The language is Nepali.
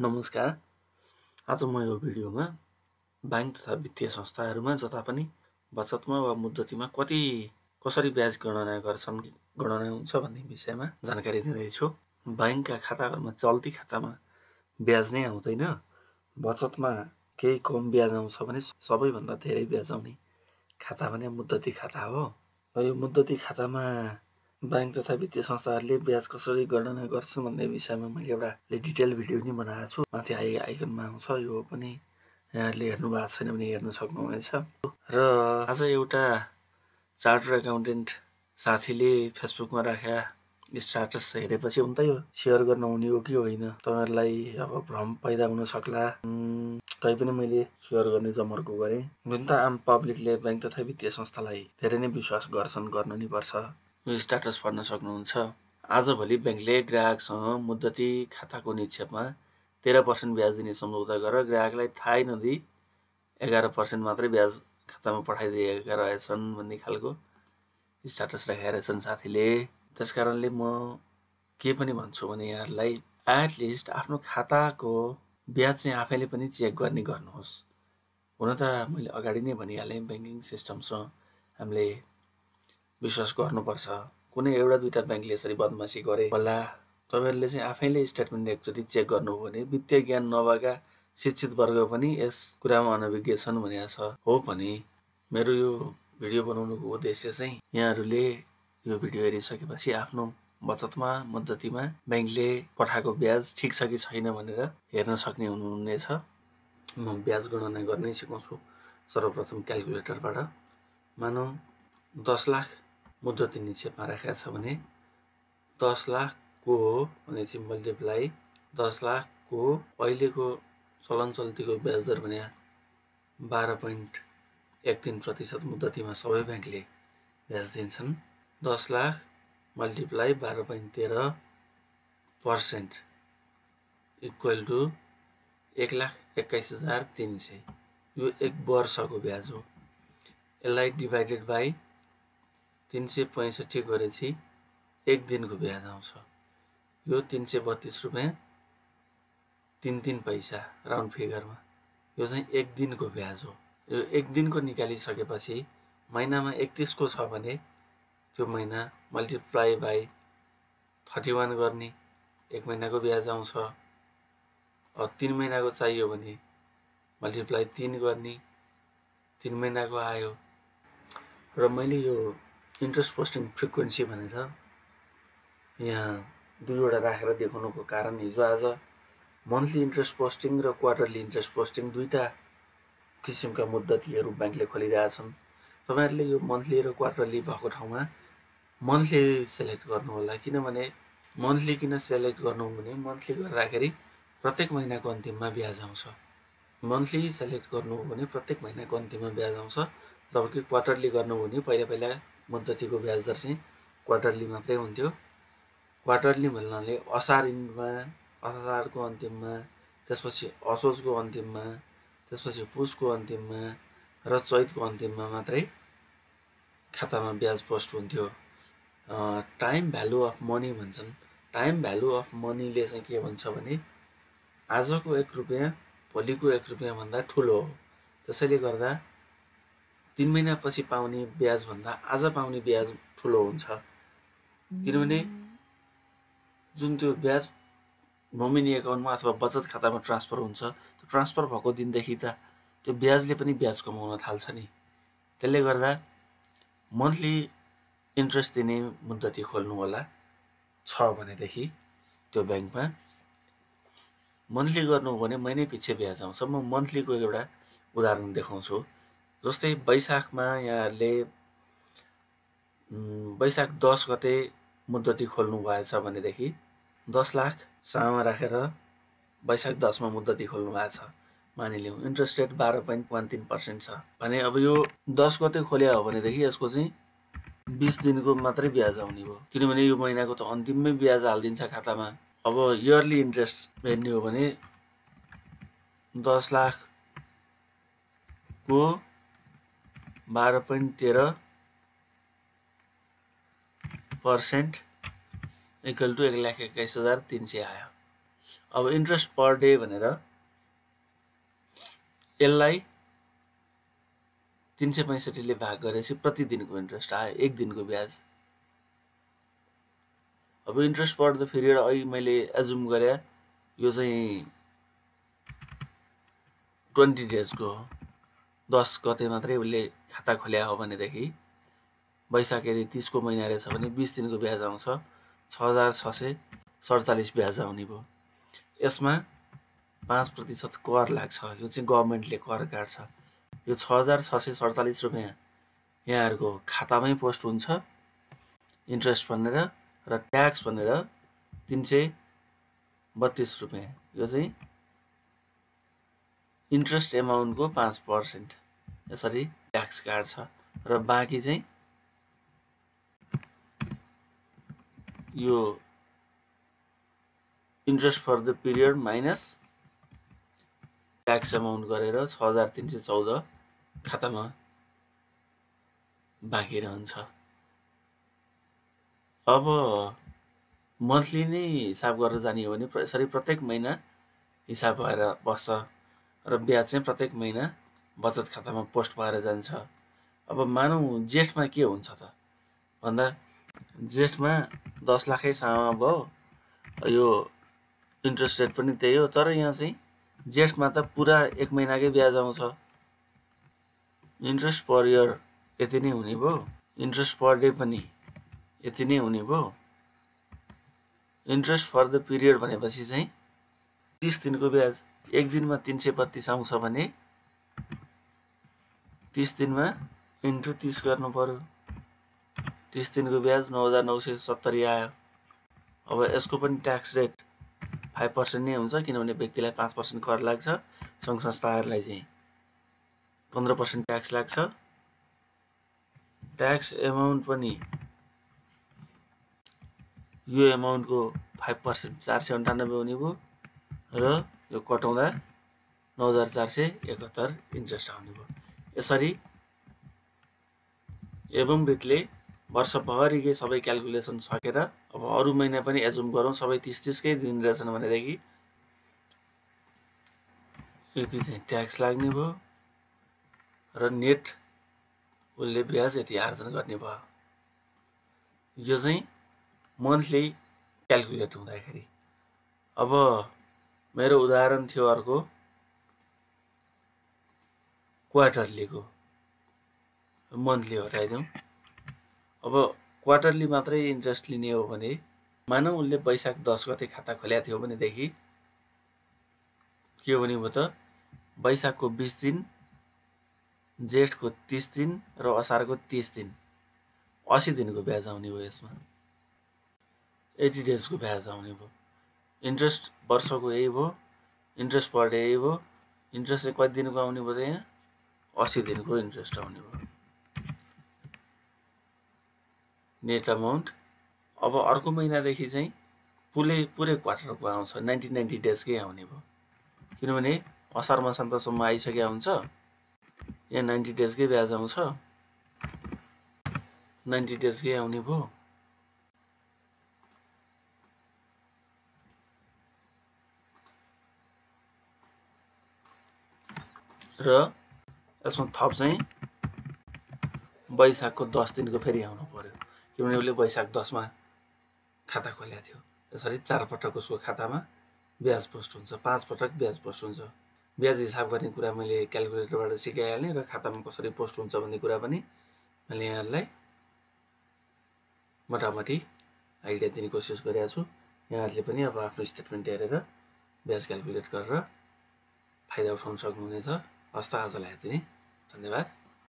नमस्कार। आज म यो भिडियोमा ब्याङ्क तथा वित्तीय संस्थाहरूमा जता पनि बचतमा वा मुद्दतीमा कति कसरी ब्याज गणना गर्छन् गणना हुन्छ भन्ने विषयमा जानकारी दिँदैछु ब्याङ्कका खाताहरूमा चल्ती खातामा ब्याज नै आउँदैन। बचतमा केही कम ब्याज आउँछ भने सबैभन्दा धेरै ब्याज आउने खाता भने मुद्दती खाता हो। र यो मुद्दती खातामा ब्याङ्क तथा वित्तीय संस्थाहरूले ब्याज कसरी गणना गर्छन् भन्ने विषयमा मैले एउटा डिटेल भिडियो पनि बनाएको छु। माथि आइ आइकनमा आउँछ यो पनि यहाँहरूले हेर्नु भएको छैन भने हेर्न सक्नुहुनेछ। र आज एउटा चार्टर एकाउन्टेन्ट साथीले फेसबुकमा राखेका स्टाटस हेरेपछि हुन त यो सेयर गर्न हुने हो कि होइन? तपाईँहरूलाई अब भ्रम पैदा हुन सक्ला। तैपनि मैले सेयर गर्ने जमर्को गरेँ। जुन त आम पब्लिकले ब्याङ्क तथा वित्तीय संस्थालाई धेरै नै विश्वास गर्छन् गर्न नै पर्छ। यो स्ट्याटस पढ्न सक्नुहुन्छ। आजभोलि ब्याङ्कले ग्राहकसँग मुद्दती खाताको निक्षेपमा तेह्र पर्सेन्ट ब्याज दिने सम्झौता गरेर ग्राहकलाई थाहै नदिई एघार पर्सेन्ट मात्रै ब्याज खातामा पठाइदिएका रहेछन् भन्ने खालको स्ट्याटस राखेका रहेछन् साथीले। त्यस कारणले म के पनि भन्छु भने यहाँहरूलाई एटलिस्ट आफ्नो खाताको ब्याज चाहिँ आफैले पनि चेक गर्ने गर्नुहोस्। हुन त मैले अगाडि नै भनिहालेँ ब्याङ्किङ सिस्टमसँग हामीले विश्वास गर्नुपर्छ। कुनै एउटा दुइटा ब्याङ्कले यसरी बदमासी गरे होला। तपाईँहरूले चाहिँ आफैले स्टेटमेन्ट एकचोटि चेक गर्नु हो भने वित्तीय ज्ञान नभएका शिक्षित वर्ग पनि यस कुरामा अनभिज्ञ छन् भनेको छ। हो भने मेरो यो भिडियो बनाउनुको उद्देश्य चाहिँ यहाँहरूले यो भिडियो हेरिसकेपछि आफ्नो बचतमा मुद्दतीमा ब्याङ्कले पठाएको ब्याज ठिक छ कि छैन भनेर हेर्न सक्ने हुनुहुनेछ म ब्याज गणना गर्नै सिकाउँछु सर्वप्रथम क्यालकुलेटरबाट। मानौँ दस लाख मुद्दती निक्षेपमा राखेको छ भने दस लाखको भनेपछि मल्टिप्लाई दस लाखको अहिलेको चलन चल्तीको ब्याज दर भने बाह्र पोइन्ट एक तिन प्रतिशत मुद्दतीमा सबै ब्याङ्कले ब्याज दिन्छन्। दस लाख मल्टिप्लाई बाह्र पोइन्ट तेह्र पर्सेन्ट इक्वल टु एक लाख एक्काइस हजार तिन सय। यो एक वर्षको ब्याज हो। यसलाई डिभाइडेड बाई तिन सय पैँसठी गरेपछि एक दिनको ब्याज आउँछ। यो तिन सय बत्तिस रुपियाँ तिन तिन पैसा राउन्ड फिगरमा। यो चाहिँ एक दिनको ब्याज हो। यो एक दिनको निकालिसकेपछि महिनामा एकतिसको छ भने त्यो महिना मल्टिप्लाई बाई थर्टी वान गर्ने। एक महिनाको ब्याज आउँछ। तिन महिनाको चाहियो भने मल्टिप्लाई तिन गर्ने। तिन महिनाको आयो। र मैले यो इन्ट्रेस्ट पोस्टिङ फ्रिक्वेन्सी भनेर यहाँ दुईवटा राखेर देखाउनुको कारण हिजो आज मन्थली इन्ट्रेस्ट पोस्टिङ र क्वार्टरली इन्ट्रेस्ट पोस्टिङ दुईवटा किसिमका मुद्दतीहरू ब्याङ्कले खोलिरहेछन् तपाईँहरूले यो मन्थली र क्वार्टरली भएको ठाउँमा मन्थली सेलेक्ट गर्नु होला किनभने मन्थली किन सेलेक्ट गर्नु भने मन्थली गर्दाखेरि प्रत्येक महिनाको अन्तिममा ब्याज आउँछ। मन्थली सेलेक्ट गर्नु भने प्रत्येक महिनाको अन्तिममा ब्याज आउँछ। जबकि क्वार्टरली गर्नु भने पहिला पहिला मुद्दतीको ब्याज दर चाहिँ क्वार्टरली मात्रै हुन्थ्यो। क्वार्टरली भन्नाले असारमा असारको अन्तिममा त्यसपछि असोजको अन्तिममा त्यसपछि पुसको अन्तिममा र चैतको अन्तिममा मात्रै खातामा ब्याज पोस्ट हुन्थ्यो। टाइम भ्यालु अफ मनी भन्छन्। टाइम भ्यालु अफ मनीले चाहिँ के भन्छ भने आजको एक रुपियाँ भोलिको एक रुपियाँभन्दा ठुलो हो। त्यसैले गर्दा तिन महिनापछि पाउने ब्याजभन्दा आज पाउने ब्याज ठुलो हुन्छ। किनभने जुन त्यो ब्याज नोमिनी एकाउन्टमा अथवा बचत खातामा ट्रान्सफर हुन्छ त्यो ट्रान्सफर भएको दिनदेखि त त्यो ब्याजले पनि ब्याज कमाउन थाल्छ नि। त्यसले गर्दा मन्थली इन्ट्रेस्ट दिने मुद्दती खोल्नु होला छ भनेदेखि त्यो ब्याङ्कमा। मन्थली गर्नु हो भने महिनै पछि ब्याज आउँछ। म मन्थलीको एउटा उदाहरण देखाउँछु। जस्तै वैशाखमा यहाँहरूले वैशाख दस गते मुद्दती खोल्नु भएछ भनेदेखि दस लाख सामा राखेर वैशाख दसमा मुद्दती खोल्नु भएको छ मानिलिउँ। इन्ट्रेस्ट रेट बाह्र पोइन्ट वान तिन पर्सेन्ट छ। भने अब यो दस गते खोल्या हो भनेदेखि यसको चाहिँ बिस दिनको मात्रै ब्याज आउने भयो। किनभने यो महिनाको त अन्तिममै ब्याज हालिदिन्छ खातामा। अब इयरली इन्ट्रेस्ट हेर्ने हो भने दस लाखको बाह्र पोइन्ट तेह्र पर्सेन्ट इक्वल टु एक लाख एक्काइस हजार तिन सय आयो। अब इन्ट्रेस्ट पर डे भनेर यसलाई तिन सय पैँसठीले भाग गरेपछि प्रतिदिनको इन्ट्रेस्ट आयो एक दिनको ब्याज। अब इन्ट्रेस्ट पर द पिरियड अहिले मैले एजुम गरे यो चाहिँ ट्वेन्टी डेजको हो। दस गते मात्रै उसले खाता खोल्या हो भनेदेखि वैशाख यदि तिसको महिना रहेछ भने बिस दिनको ब्याज आउँछ। छ हजार छ सय सडचालिस ब्याज आउने भयो। यसमा पाँच प्रतिशत कर लाग्छ। यो चाहिँ गभर्मेन्टले कर काट्छ। यो छ हजार छ सय सडचालिस रुपियाँ यहाँहरूको खातामै पोस्ट हुन्छ। इन्ट्रेस्ट भनेर र ट्याक्स भनेर तिन सय बत्तिस रुपियाँ। यो चाहिँ इन्ट्रेस्ट एमाउन्टको पाँच पर्सेन्ट यसरी ट्याक्स काट्छ र बाँकी चाहिँ यो interest for the period minus tax amount गरेर छ हजार तिन सय चौध खातामा बाँकी रहन्छ। अब मन्थली नै हिसाब गरेर जाने हो भने यसरी प्रत्येक महिना हिसाब भएर बस्छ। र ब्याज चाहिँ प्रत्येक महिना बचत खातामा पोस्ट भएर जान्छ। अब मानौँ जेठमा के हुन्छ त? भन्दा जेठमा दस लाखैसम्म भयो यो इन्ट्रेस्ट रेट पनि त्यही हो तर यहाँ चाहिँ जेठमा त पुरा एक महिनाकै ब्याज आउँछ। इन्ट्रेस्ट पर इयर यति नै हुने भयो इन्ट्रेस्ट पर डे पनि यति नै हुने भयो। इन्ट्रेस्ट फर द पिरियड भनेपछि चाहिँ तिस दिनको ब्याज एक दिनमा तिन सय बत्तिस आउँछ भने तिस दिनमा इन्टु तिस गर्नु पऱ्यो तिस दिनको ब्याज नौ हजार नौ सय सत्तरी आयो। अब यसको पनि ट्याक्स रेट फाइभ पर्सेन्ट नै हुन्छ किनभने व्यक्तिलाई पाँच पर्सेन्ट कर लाग्छ सङ्घ संस्थाहरूलाई चाहिँ पन्ध्र पर्सेन्ट ट्याक्स लाग्छ। ट्याक्स एमाउन्ट पनि यो एमाउन्टको फाइभ पर्सेन्ट चार सय अन्ठानब्बे हुने भयो। र यो कटाउँदा नौ हजार चार सय एकहत्तर इन्ट्रेस्ट आउने भयो। यसरी एवं रीतले वर्षभरिकै सबै क्यालकुलेसन सकेर अब अरू महिना पनि एजुम गरौँ सबै तिस तिसकै दिन रहेछन् भनेदेखि यति चाहिँ ट्याक्स लाग्ने भयो र नेट उसले ब्याज यति आर्जन गर्ने भयो। यो चाहिँ मन्थली क्यालकुलेट हुँदाखेरि अब मेरो उदाहरण थियो अर्को। क्वार्टरलीको। मन्थली हटाइदिउँ। अब क्वार्टरली मात्रै इन्ट्रेस्ट लिने हो भने मानौँ उसले वैशाख दस गते खाता खोलेको थियो भनेदेखि के हुने भयो त वैशाखको बिस दिन जेठको तिस दिन र असारको तिस दिन असी दिनको ब्याज आउने भयो यसमा। एटी डेजको ब्याज आउने भयो। इन्ट्रेस्ट वर्षको यही भयो। इन्ट्रेस्ट पर डे यही भयो। इन्ट्रेस्ट चाहिँ कति दिनको आउने भयो त यहाँ? असी दिनको इन्ट्रेस्ट आउने भयो। नेट अमाउन्ट अब अर्को महिनादेखि चाहिँ पुरै पुरै क्वार्टरको आउँछ। नाइन्टी नाइन्टी डेजकै आउने भयो। किनभने असार मसान्तसम्म आइसकेको हुन्छ। यहाँ नाइन्टी डेजकै ब्याज आउँछ। नाइन्टी डेजकै आउने भयो। र यसमा थप चाहिँ वैशाखको दस दिनको फेरि आउनु पऱ्यो किनभने उसले वैशाख दसमा खाता खोलेको थियो। यसरी चार पटक उसको खातामा ब्याज पोस्ट हुन्छ पाँच पटक ब्याज पोस्ट हुन्छ। ब्याज हिसाब गर्ने कुरा मैले क्यालकुलेटरबाट सिकाइहालेँ र खातामा कसरी पोस्ट हुन्छ भन्ने कुरा पनि मैले यहाँहरूलाई मोटामोटी आइडिया दिने कोसिस गरेको छु। यहाँहरूले पनि अब आफ्नो स्टेटमेन्ट हेरेर ब्याज क्यालकुलेट गरेर फाइदा उठाउन सक्नुहुनेछ। हस्त आजलाई यति नै धन्यवाद